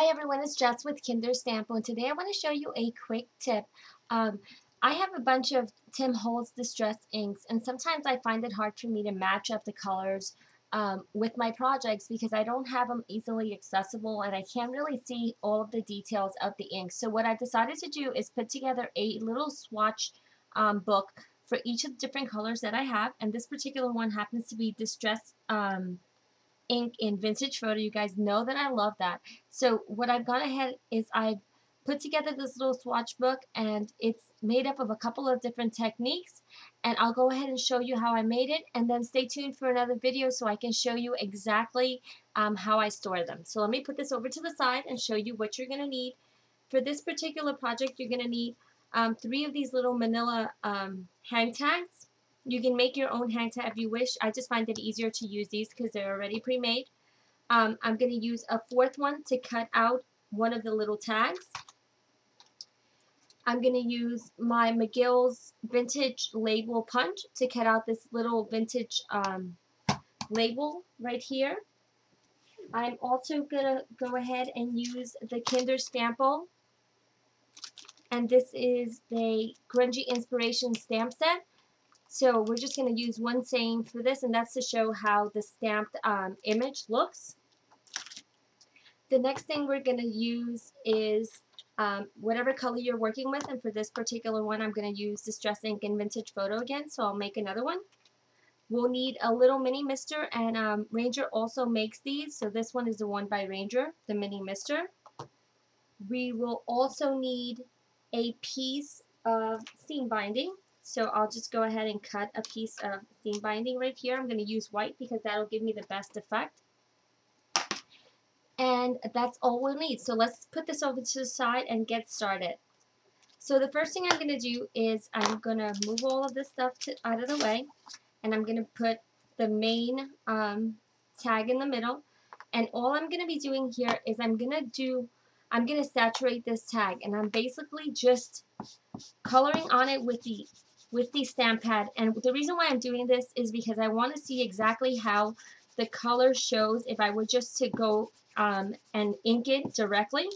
Hi everyone, it's Jess with Kinder Stampo and today I want to show you a quick tip. Um, I have a bunch of Tim Holtz Distress inks and sometimes I find it hard for me to match up the colors um, with my projects because I don't have them easily accessible and I can't really see all of the details of the ink. So what I decided to do is put together a little swatch um, book for each of the different colors that I have and this particular one happens to be Distress um, ink in vintage photo. You guys know that I love that. So what I've gone ahead is I've put together this little swatch book and it's made up of a couple of different techniques and I'll go ahead and show you how I made it and then stay tuned for another video so I can show you exactly um, how I store them. So let me put this over to the side and show you what you're going to need. For this particular project you're going to need um, three of these little manila um, hang tags you can make your own hang tag if you wish. I just find it easier to use these because they're already pre-made. Um, I'm going to use a fourth one to cut out one of the little tags. I'm going to use my McGill's Vintage Label Punch to cut out this little vintage um, label right here. I'm also going to go ahead and use the Kinder Stampo. And this is the Grungy Inspiration stamp set. So we're just going to use one saying for this, and that's to show how the stamped um, image looks. The next thing we're going to use is um, whatever color you're working with, and for this particular one, I'm going to use Distress Ink and Vintage Photo again, so I'll make another one. We'll need a little mini mister, and um, Ranger also makes these, so this one is the one by Ranger, the mini mister. We will also need a piece of seam binding. So I'll just go ahead and cut a piece of seam binding right here. I'm going to use white because that'll give me the best effect. And that's all we'll need. So let's put this over to the side and get started. So the first thing I'm going to do is I'm going to move all of this stuff to, out of the way. And I'm going to put the main um, tag in the middle. And all I'm going to be doing here is I'm going to do, I'm going to saturate this tag. And I'm basically just coloring on it with the with the stamp pad. And the reason why I'm doing this is because I want to see exactly how the color shows if I were just to go um, and ink it directly.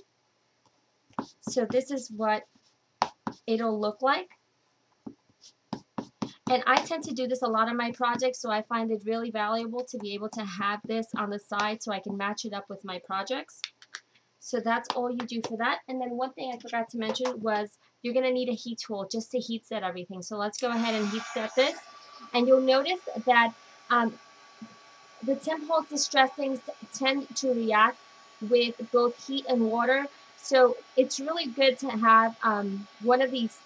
So this is what it'll look like. And I tend to do this a lot on my projects, so I find it really valuable to be able to have this on the side so I can match it up with my projects. So that's all you do for that. And then one thing I forgot to mention was you're going to need a heat tool just to heat set everything. So let's go ahead and heat set this. And you'll notice that um, the Tim Holtz Distress inks tend to react with both heat and water. So it's really good to have um, one of these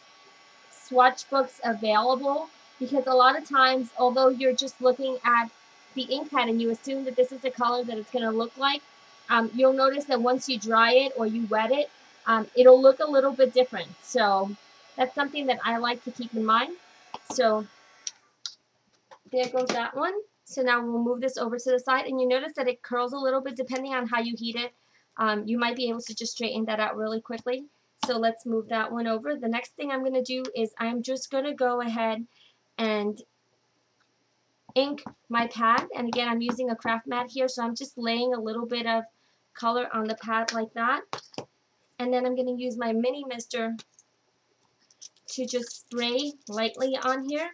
swatch books available because a lot of times, although you're just looking at the ink pad and you assume that this is the color that it's going to look like, um, you'll notice that once you dry it or you wet it, um, it'll look a little bit different. So that's something that I like to keep in mind. So there goes that one. So now we'll move this over to the side and you notice that it curls a little bit depending on how you heat it. Um, you might be able to just straighten that out really quickly. So let's move that one over. The next thing I'm going to do is I'm just going to go ahead and ink my pad. And again, I'm using a craft mat here, so I'm just laying a little bit of color on the pad like that. And then I'm going to use my mini mister to just spray lightly on here.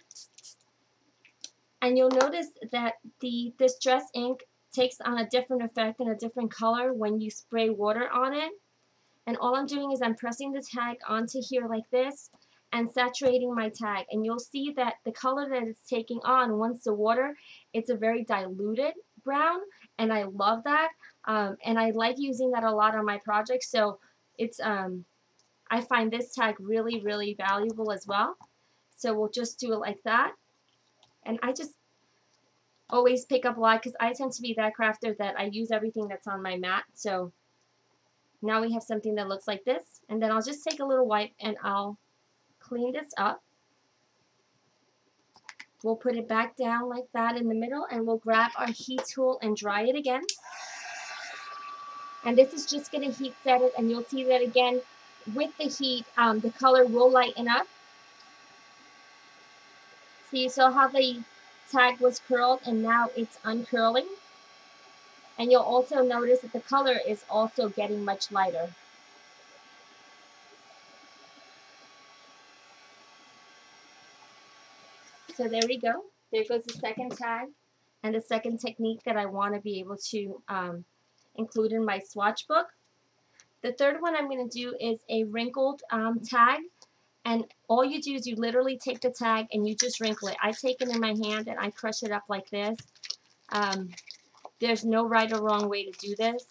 And you'll notice that the Distress ink takes on a different effect and a different color when you spray water on it. And all I'm doing is I'm pressing the tag onto here like this and saturating my tag. And you'll see that the color that it's taking on once the water, it's a very diluted brown. And I love that. Um, and I like using that a lot on my projects. So it's um, I find this tag really, really valuable as well. So we'll just do it like that. And I just always pick up a lot because I tend to be that crafter that I use everything that's on my mat. So now we have something that looks like this. And then I'll just take a little wipe and I'll clean this up. We'll put it back down like that in the middle and we'll grab our heat tool and dry it again. And this is just going to heat set it and you'll see that again with the heat um, the color will lighten up. So you saw how the tag was curled and now it's uncurling. And you'll also notice that the color is also getting much lighter. So there we go. There goes the second tag and the second technique that I want to be able to um, include in my swatch book. The third one I'm going to do is a wrinkled um, tag and all you do is you literally take the tag and you just wrinkle it. I take it in my hand and I crush it up like this. Um, there's no right or wrong way to do this.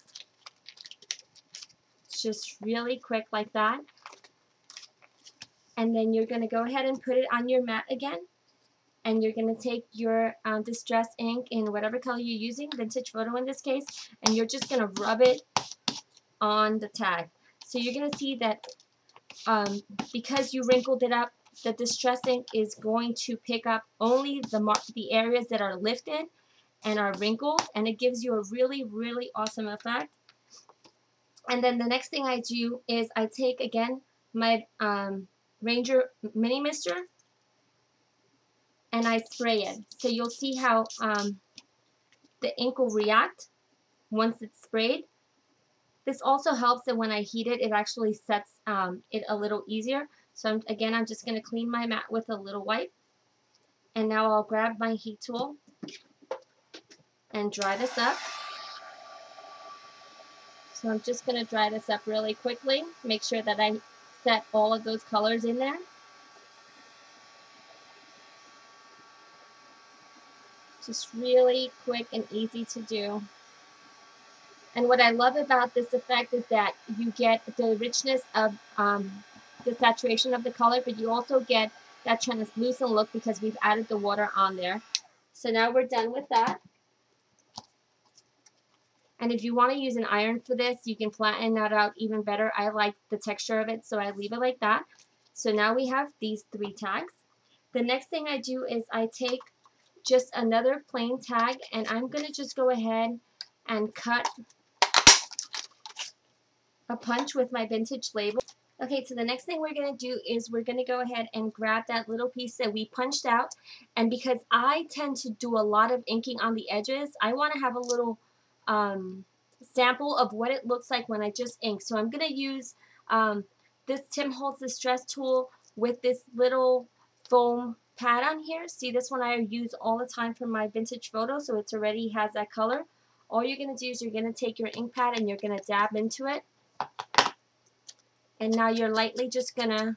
It's just really quick like that. And then you're going to go ahead and put it on your mat again and you're going to take your um, distress ink in whatever color you're using, vintage photo in this case, and you're just going to rub it on the tag. So you're going to see that um, because you wrinkled it up, the distress ink is going to pick up only the, the areas that are lifted and are wrinkled, and it gives you a really, really awesome effect. And then the next thing I do is I take, again, my um, Ranger Mini Mister, and I spray it. So you'll see how um, the ink will react once it's sprayed. This also helps that when I heat it, it actually sets um, it a little easier. So I'm, again, I'm just going to clean my mat with a little wipe. And now I'll grab my heat tool and dry this up. So I'm just going to dry this up really quickly. Make sure that I set all of those colors in there. Just really quick and easy to do. And what I love about this effect is that you get the richness of um, the saturation of the color, but you also get that translucent look because we've added the water on there. So now we're done with that. And if you want to use an iron for this, you can flatten that out even better. I like the texture of it, so I leave it like that. So now we have these three tags. The next thing I do is I take just another plain tag and I'm going to just go ahead and cut a punch with my vintage label. Okay, so the next thing we're going to do is we're going to go ahead and grab that little piece that we punched out. And because I tend to do a lot of inking on the edges, I want to have a little um, sample of what it looks like when I just ink. So I'm going to use um, this Tim Holtz Distress tool with this little foam pad on here. See this one I use all the time for my vintage photo so it already has that color. All you're going to do is you're going to take your ink pad and you're going to dab into it. And now you're lightly just going to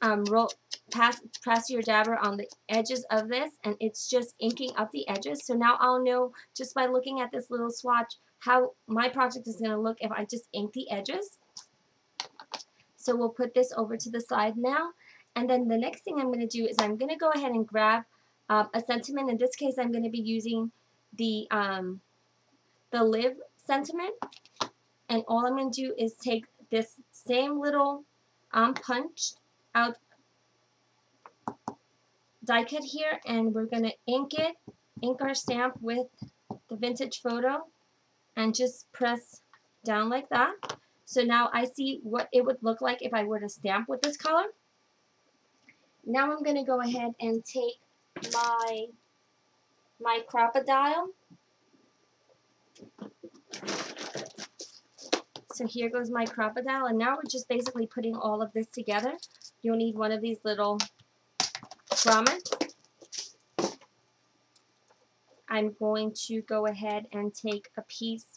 um, roll, pass, press your dabber on the edges of this and it's just inking up the edges. So now I'll know just by looking at this little swatch how my project is going to look if I just ink the edges. So we'll put this over to the side now. And then the next thing I'm going to do is I'm going to go ahead and grab um, a sentiment. In this case, I'm going to be using the, um, the Live sentiment. And all I'm going to do is take this same little um, punch out die cut here and we're going to ink it, ink our stamp with the vintage photo and just press down like that. So now I see what it would look like if I were to stamp with this color. Now I'm going to go ahead and take my, my Crop-A-Dile. So here goes my Crop-A-Dile and now we're just basically putting all of this together. You'll need one of these little grommets. I'm going to go ahead and take a piece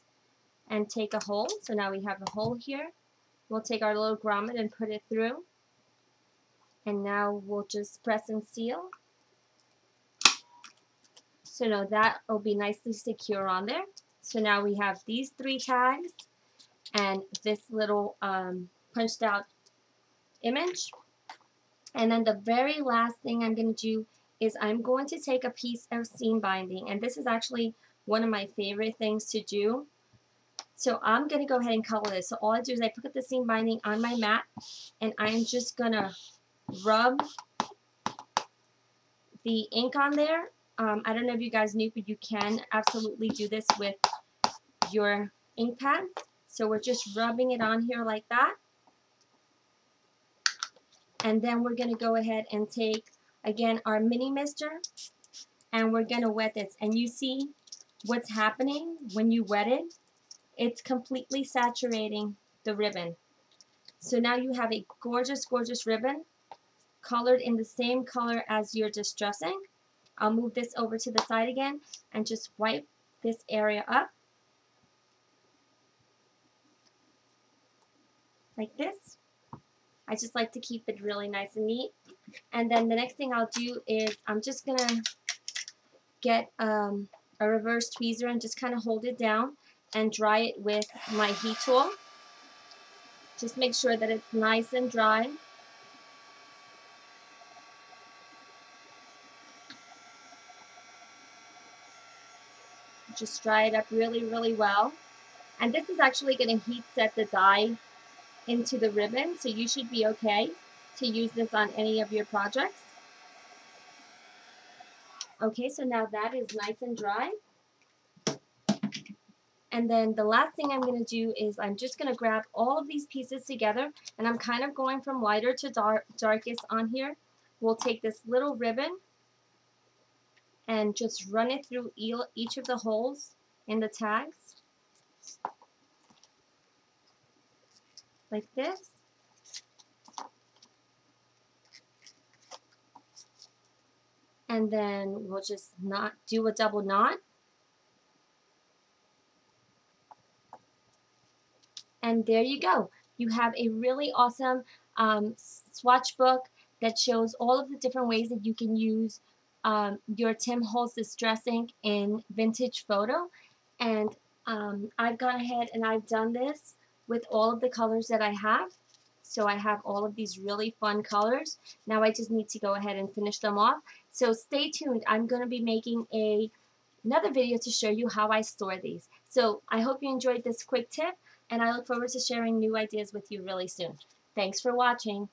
and take a hole. So now we have a hole here. We'll take our little grommet and put it through. And now we'll just press and seal. So now that will be nicely secure on there. So now we have these three tags and this little um, punched out image. And then the very last thing I'm going to do is I'm going to take a piece of seam binding. And this is actually one of my favorite things to do so I'm going to go ahead and color this. So all I do is I put the seam binding on my mat and I'm just going to rub the ink on there. Um, I don't know if you guys knew, but you can absolutely do this with your ink pads. So we're just rubbing it on here like that. And then we're going to go ahead and take, again, our mini mister. and we're going to wet this. And you see what's happening when you wet it? It's completely saturating the ribbon. So now you have a gorgeous, gorgeous ribbon colored in the same color as your distressing. I'll move this over to the side again and just wipe this area up like this. I just like to keep it really nice and neat. And then the next thing I'll do is I'm just going to get um, a reverse tweezer and just kind of hold it down and dry it with my heat tool. Just make sure that it's nice and dry. Just dry it up really, really well. And this is actually going to heat set the dye into the ribbon, so you should be okay to use this on any of your projects. Okay, so now that is nice and dry. And then the last thing I'm going to do is I'm just going to grab all of these pieces together and I'm kind of going from lighter to dark, darkest on here. We'll take this little ribbon and just run it through each of the holes in the tags like this. And then we'll just not do a double knot. And there you go. You have a really awesome um, swatch book that shows all of the different ways that you can use um, your Tim Holtz Distress Ink in vintage photo. And um, I've gone ahead and I've done this with all of the colors that I have. So I have all of these really fun colors. Now I just need to go ahead and finish them off. So stay tuned. I'm going to be making a another video to show you how I store these. So I hope you enjoyed this quick tip and I look forward to sharing new ideas with you really soon. Thanks for watching.